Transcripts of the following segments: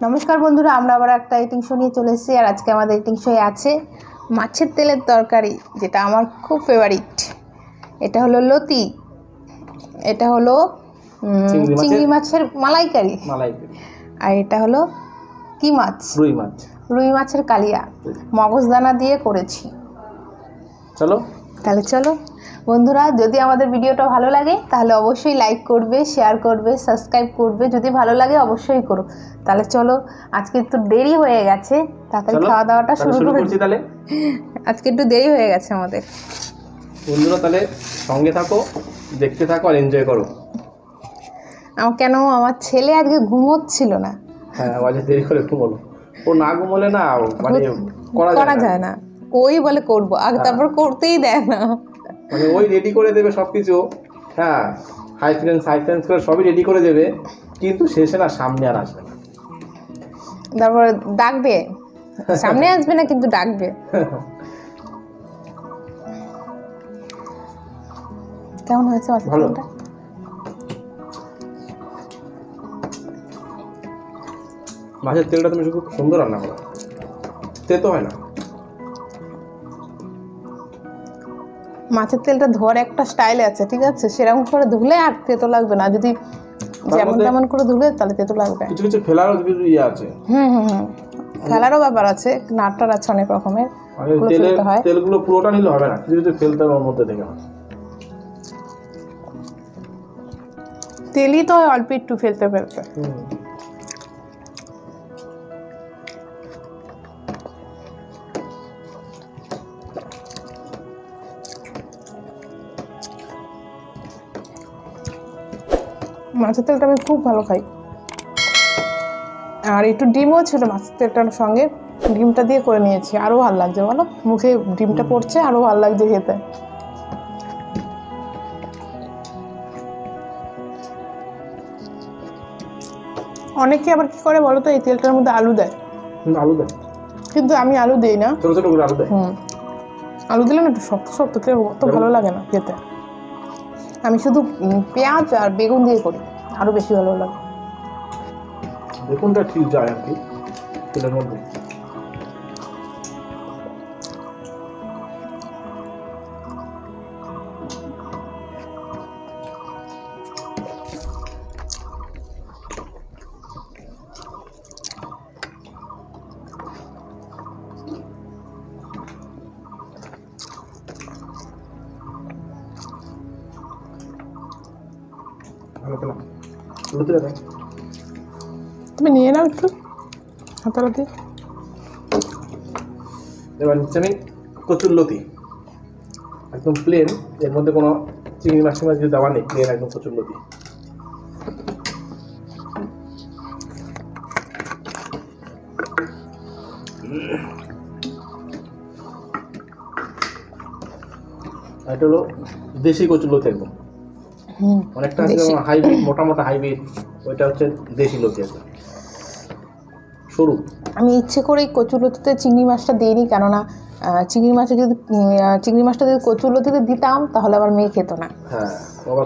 নমস্কার বন্ধুরা আমরা আবার একটা ইটিং শো নিয়ে চলে এসেছি আর আজকে আমাদের ইটিং শোয়ে আছে মাছের তেলের তরকারি যেটা আমার খুব ফেভারিট এটা হলো লতি এটা হলো চিংড়ি মাছের- মালাইকারি। আর এটা হলো কি মাছ? রুই মাছ। রুই মাছের কালিয়া। মগজদানা দিয়ে করেছি। চলো। তাহলে চলো বন্ধুরা যদি আমাদের ভিডিওটা ভালো লাগে তাহলে অবশ্যই লাইক করবে শেয়ার করবে সাবস্ক্রাইব করবে। যদি ভালো লাগে অবশ্যই করো। তাহলে চলো আজকে একটু দেরি হয়ে গেছে। তাড়াতাড়ি খাওয়া দাওয়াটা শুরু করে করছি তাহলে। আজকে একটু দেরি হয়ে গেছে আমাদের। বন্ধুরা তাহলে সঙ্গে থাকো দেখতে থাকো আর এনজয় করো। আমার কেন আমার ছেলে আজকে ঘুমোচ্ছিল না। হ্যাঁ মাঝে দেরি করে ঘুমোলো। ও না ঘুমোলে না মানে করা যায় না। ওই বলে করব? আগে তারপর করতেই দেয় না। মানে ওই রেডি করে দেবে সবকিছু। হ্যাঁ হাই ফ্রেন্স হাই ফ্রেন্স করে সবই রেডি করে দেবে। কিন্তু শেষে না সামনে আর আসবে না। তারপর ডাকবে। সামনে আসবে না কিন্তু ডাকবে। কেমন হয়েছে ভালো। মাছের তেলটা তুমি খুব সুন্দর রান্না করো। তেতো হয় না। মাছের তেলটা ধোয়ার একটা স্টাইল আছে ঠিক আছে? সেরকম করে ধুলে আর তেতো লাগবে না। যদি যেমন তেমন করে ধুলে তাহলে তেতো লাগবে। কিছু কিছু ফেলারও কিছু ইয়ে আছে। হুম হুম হুম। ফেলারও ব্যাপার আছে নাটটার আছে অনেক রকমের। তেলের হয়। তেলগুলো পুরোটা নিলে হবে না কিছু কিছু ফেলতে হবে মধ্যে থেকে। তেলই তো অল্প একটু ফেলতে ফেলতে। মাছের তেলটা আমি খুব ভালো খাই। আর একটু ডিমও ছিল মাছের তেলটার সঙ্গে। ডিমটা দিয়ে করে নিয়েছি আরও ভালো লাগছে বলো? মুখে ডিমটা পড়ছে আরও ভালো লাগছে খেতে। অনেকে আবার কি করে বলো তো এই তেলটার মধ্যে আলু দেয়। আলু দেয়? কিন্তু আমি আলু দিই না। ছোটো ছোটো করে আলু দেয়? হুম। আলু দিলে না একটু শক্ত শক্ত খেয়ে অত ভালো লাগে না খেতে। আমি শুধু পেঁয়াজ আর বেগুন দিয়ে করি। আরও বেশি ভালো লাগে। বেগুনটা ঠিক যায় আর কি তেলের মধ্যে। তুমি নিয়ে নাও একটু হাতারাতি এবার নিচ্ছে আমি কচুর লতি। একদম প্লেন এর মধ্যে কোনো চিংড়ি মাছ মাছ দেওয়া নেই প্লেন একদম কচুর লতি। আর এটা হলো দেশি কচুর লতি একদম। অনেকটা আছে যেমন হাইব্রিড মোটা মোটা হাইব্রিড ওইটা হচ্ছে দেশি সরু আমি ইচ্ছে করেই কচুরলতিতে চিংড়ি মাছটা দিইনি কেননা চিংড়ি মাছে যদি চিংড়ি মাছটা যদি কচুর কচুরলতিতে দিতাম তাহলে আমার মেয়ে খেত না। হ্যাঁ আবার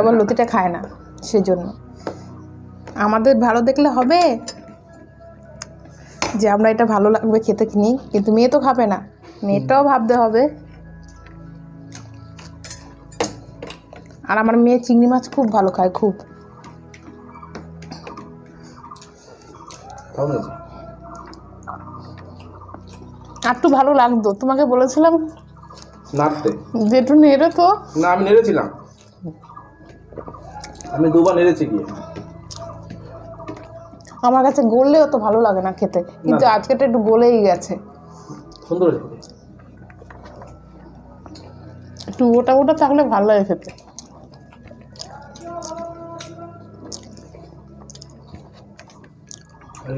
আবার না। লতিটা খায় না সেজন্য। আমাদের ভালো দেখলে হবে যে আমরা এটা ভালো লাগবে খেতে কিনি কিন্তু মেয়ে তো খাবে না। মেয়েটাও ভাবতে হবে আর আমার মেয়ে চিংড়ি মাছ খুব ভালো খায় খুব। আর একটু ভালো লাগতো। তোমাকে বলেছিলাম নাড়তে? যে একটু নেড়ে তো। না আমি নেড়েছিলাম। আমি দুবার নেড়েছি গিয়ে। আমার কাছে গললে অত ভালো লাগে না খেতে। কিন্তু আজকেটা একটু গলেই গেছে। সুন্দর একটু ওটা ওটা থাকলে ভালো লাগে খেতে।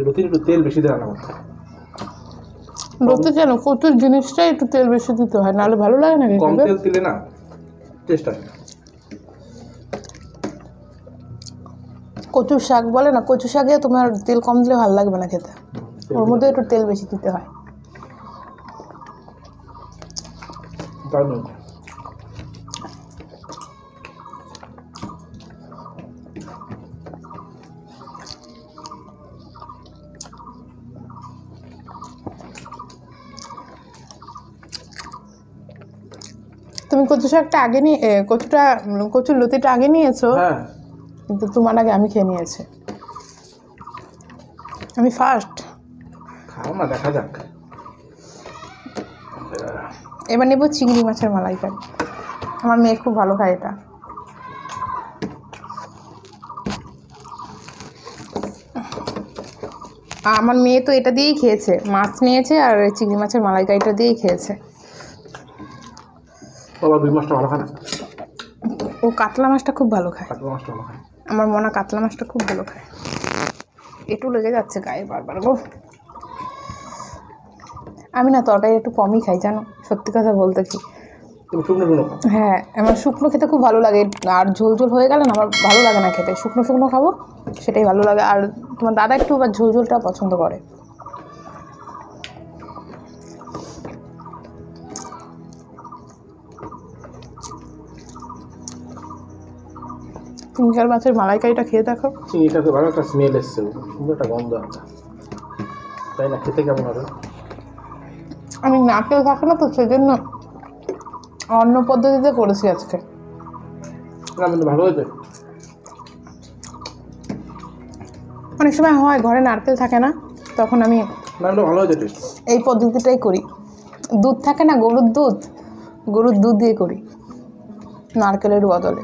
রুটির একটু তেল বেশি দেওয়া না। করতে কেন? কচুর জিনিসটাই একটু তেল বেশি দিতে হয় নাহলে ভালো লাগে না কম তেল দিলে না টেস্ট আসে কচুর শাক বলে না কচু শাকে তোমার তেল কম দিলে ভালো লাগবে না খেতে। ওর মধ্যে একটু তেল বেশি দিতে হয়। দারুণ। তুমি কচু শাকটা আগে নিয়ে কচুটা কচুর লতিটা আগে নিয়েছো? হ্যাঁ। কিন্তু তোমার আগে আমি খেয়ে নিয়েছি। আমি ফার্স্ট খাও না দেখা যাক। এবার নেব চিংড়ি মাছের মালাইকারি আমার মেয়ে খুব ভালো খায় এটা। আমার মেয়ে তো এটা দিয়েই খেয়েছে। মাছ নিয়েছে আর চিংড়ি মাছের মালাইকারিটা দিয়েই খেয়েছে। বাবা দুই মাসটা ভালো খায় না? ও কাতলা মাছটা খুব ভালো খায়। কাতলা মাছটা ভালো খায়। আমার মনে কাতলা মাছটা খুব ভালো খায়। একটু লেগে যাচ্ছে গায়ে বারবার গো। আমি না তরকারি একটু কমই খাই জানো? সত্যি কথা বলতে কি হ্যাঁ আমার শুকনো খেতে খুব ভালো লাগে। আর ঝোল ঝোল হয়ে গেলে না আমার ভালো লাগে না খেতে। শুকনো শুকনো খাব সেটাই ভালো লাগে। আর তোমার দাদা একটু বা ঝোল ঝোলটা পছন্দ করে। চিংড়ি মাছের মালাইকারিটা খেয়ে দেখো। চিনিটাতে ভালো একটা স্মেল এসছে। সুন্দর একটা গন্ধ একটা তাই না? খেতে কেমন হবে? আমি নারকেল থাকে না তো সেজন্য অন্য পদ্ধতিতে করেছি আজকে। কিন্তু ভালো হয়েছে? অনেক সময় হয় ঘরে নারকেল থাকে না তখন আমি ভালো হয়েছে এই পদ্ধতিটাই করি। দুধ থাকে না গরুর দুধ গরুর দুধ দিয়ে করি নারকেলের বদলে।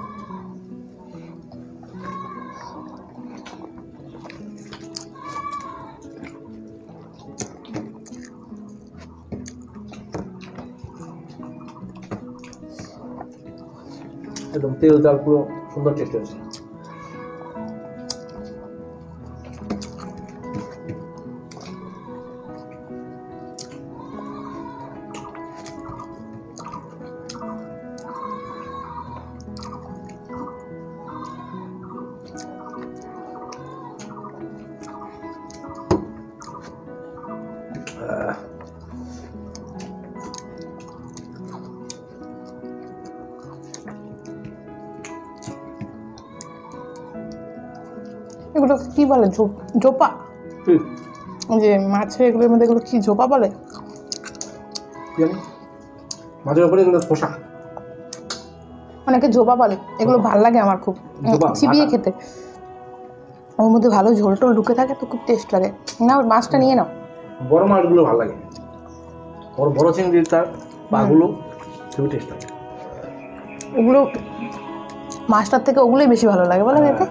একদম তেল জাল সুন্দর টেস্ট হয়েছে। এগুলো কি বলে? ঝোপ- ঝোপা যে মাছের এগুলোর মধ্যে এগুলো কি ঝোপা বলে? মাঝের উপরে এগুলো খোসা। অনেকে ঝোপা বলে। এগুলো ভালো লাগে আমার খুব। চিবিয়ে খেতে। ওর মধ্যে ভালো ঝোল টোল ঢুকে থাকে তো খুব টেস্ট লাগে। না ওর মাছটা নিয়ে নাও। বড় মাছগুলো ভালো লাগে। বড় বড় চিংড়ির তার পাগুলো খুবই টেস্ট লাগে। ওগুলো মাছটার থেকে ওগুলোই বেশি ভালো লাগে বলো এতে।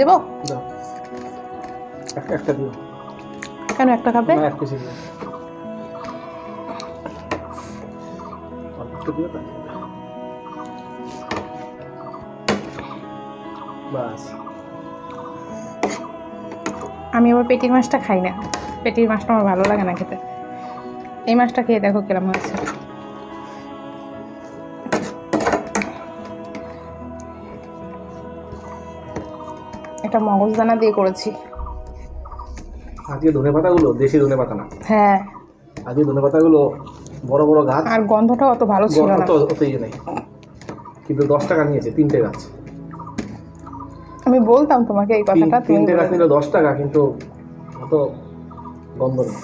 দেবো? একটা দিও। কেন একটা খাবে? না এক পিসি দিও। অল্প দিও বাস। আমি আবার পেটির মাছটা খাই না। পেটির মাছটা আমার ভালো লাগে না খেতে। এই মাছটা খেয়ে দেখো কিরম হয়েছে। এটা মগজদানা দিয়ে করেছি। আজকে ধনে পাতাগুলো দেশি ধনে পাতা না? হ্যাঁ। আজকে ধনে পাতাগুলো বড় বড় গাছ? আর গন্ধটা অত ভালো ছিল না। তো অত ইয়ে নেই। কিন্তু দশ টাকা নিয়েছে তিনটে গাছ। আমি বলতাম তোমাকে এই কথাটা তিনটে গাছ নিলে নিল দশ টাকা কিন্তু অত গন্ধ নেই।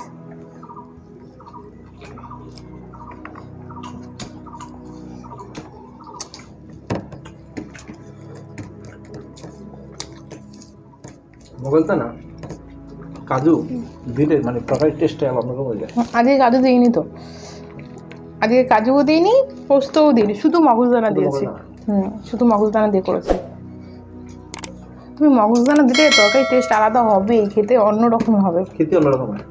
মোগলটা না। কাজু দিলে মানে তরকারির টেস্টটা অন্যরকম হয়ে যায়। আজকে কাজু দিইনি তো। আজকে কাজুও দিইনি পোস্তও দিইনি শুধু মগজদানা দিয়েছি। হুম শুধু মগজদানা দিয়ে করেছি। তুমি মগজদানা দিলে তরকারি টেস্ট আলাদা হবে খেতে অন্যরকম হবে। খেতে অন্যরকম হয়।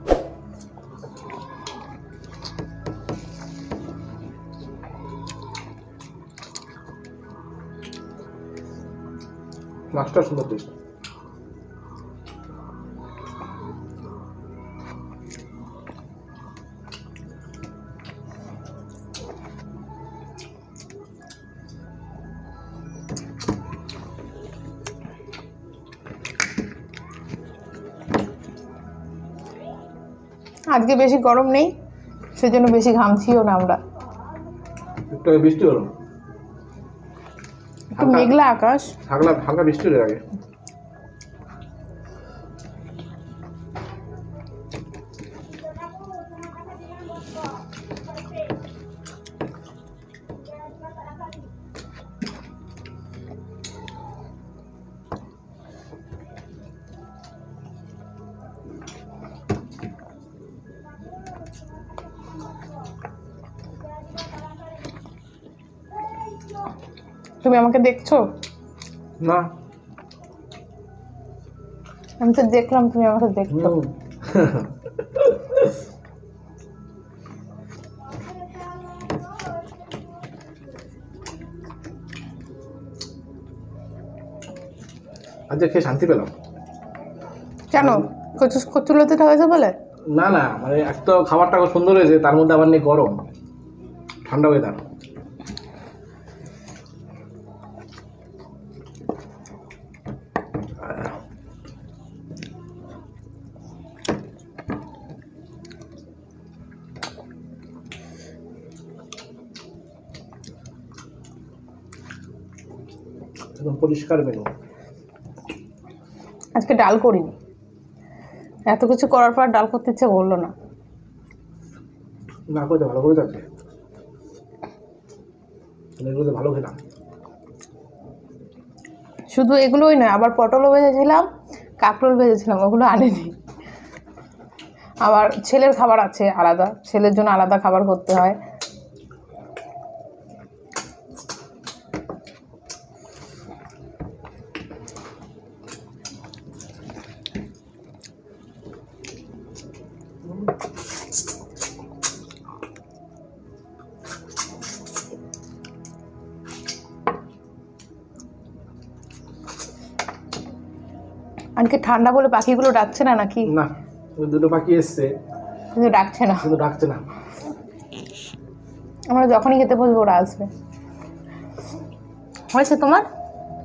মাছটা সুন্দর টেস্ট আজকে বেশি গরম নেই সেজন্য বেশি ঘামছিও না আমরা। বৃষ্টি হলো। একটু মেঘলা আকাশ। হালকা হালকা বৃষ্টি হয়ে আগে। তুমি আমাকে দেখছ? না। আমি তো দেখলাম তুমি আমাকে দেখছ। আজকে খেয়ে শান্তি পেলাম। কেন? কচু কচুলতে হয়েছে বলে? না না মানে এক তো খাবারটা খুব সুন্দর হয়েছে তার মধ্যে আবার নেই গরম। ঠান্ডা ওয়েদার পরিষ্কার মেনু। আজকে ডাল করিনি। এত কিছু করার পর ডাল করতে ইচ্ছে করল না। না করে ভালো করে থাকবে। ভালো খেলাম। শুধু এগুলোই নয় আবার পটলও ভেজেছিলাম কাঁকরোল ভেজেছিলাম ওগুলো আনেনি। আবার ছেলের খাবার আছে আলাদা ছেলের জন্য আলাদা খাবার করতে হয়। আজকে ঠান্ডা বলে পাখিগুলো ডাকছে না নাকি? না ওই দুটো পাখি এসছে। কিন্তু ডাকছে না। কিন্তু ডাকছে না। আমরা যখনই খেতে বসবো ওরা আসবে। হয়েছে তোমার?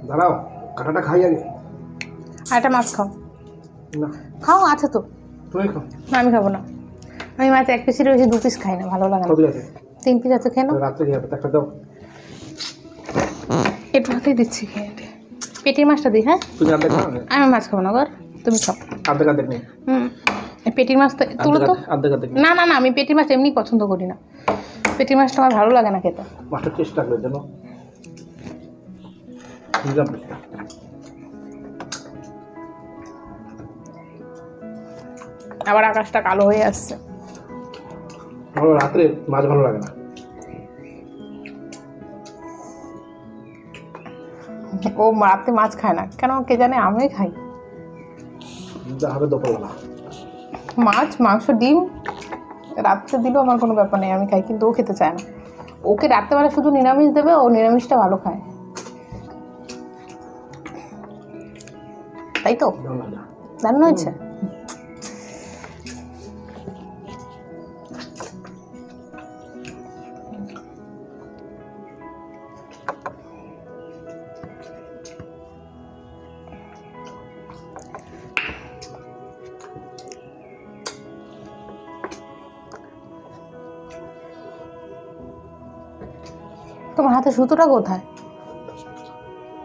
দাঁড়াও কাঁটাটা খাই আগে। আর একটা মাছ খাও। না। খাও আছে তো। তুমি খাও। না আমি খাব না। আমি মাছ এক পিসের বেশি দু পিস খাই না ভালো লাগে না। তিন পিস আছে খেয়ে নাও। রাত্রে একটা দাও। একটু হাতেই দিচ্ছি খেয়ে। পেটির মাছটা দিই হ্যাঁ? আমি মাছ খাব না গর তুমি খাও। অর্ধেক নেই হুম। পেটির মাছটা তুলো তো। না না না আমি পেটির মাছ এমনি পছন্দ করি না। পেটির মাছটা আমার ভালো লাগে না খেতে। মাছটা লাগবে যেন আবার আকাশটা কালো হয়ে আসছে। ভালো রাত্রে মাছ ভালো লাগে না। ও রাতে মাছ খায় না। কেন কে জানে আমি খাই। যা হবে দুপুরবেলা। মাছ মাংস ডিম রাত্রে দিলেও আমার কোনো ব্যাপার নেই আমি খাই কিন্তু ও খেতে চায় না। ওকে রাত্রেবেলা শুধু নিরামিষ দেবে ও নিরামিষটা ভালো খায়। তাই তো? জানো হয়েছে? তোমার হাতে সুতোটা কোথায়?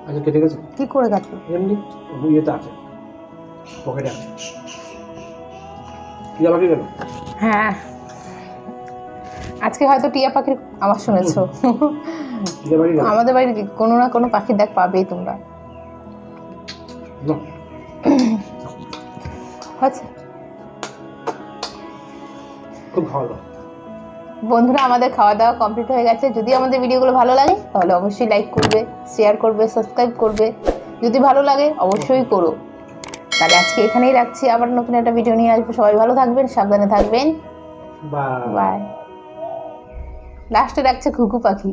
আচ্ছা কেটে গেছে কি করে কাটলো এমনি ইয়েতে আছে। পকেটে আছে। টিয়া পাখি গেল হ্যাঁ। আজকে হয়তো টিয়া পাখির আওয়াজ শুনেছো। আমাদের বাড়ির কোনো না কোনো পাখি দেখ পাবেই তোমরা। আচ্ছা খুব ভালো। বন্ধুরা আমাদের খাওয়া দাওয়া কমপ্লিট হয়ে গেছে। যদি আমাদের ভিডিওগুলো ভালো লাগে তাহলে অবশ্যই লাইক করবে শেয়ার করবে সাবস্ক্রাইব করবে। যদি ভালো লাগে অবশ্যই করো। তাহলে আজকে এখানেই রাখছি। আবার নতুন একটা ভিডিও নিয়ে আসব। সবাই ভালো থাকবেন সাবধানে থাকবেন। বাই লাস্টে রাখছে ঘুঘু পাখি।